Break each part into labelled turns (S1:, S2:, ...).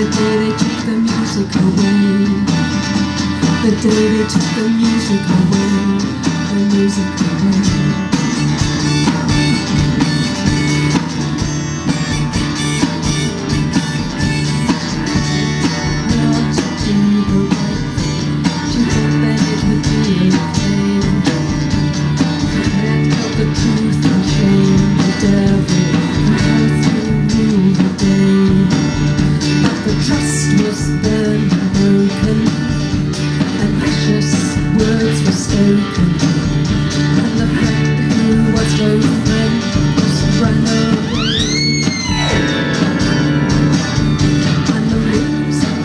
S1: the day they took the music away, the day they took the music away. was burned and broken, and vicious words were spoken, and the friend who was no friend just ran away. And the moon stopped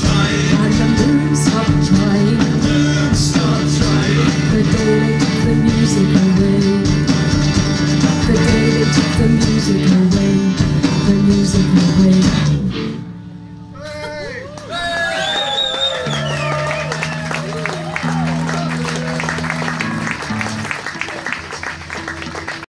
S1: trying, and the blues stop trying, the moon stop trying, the day they took the music away, the day they took the music away the music will break.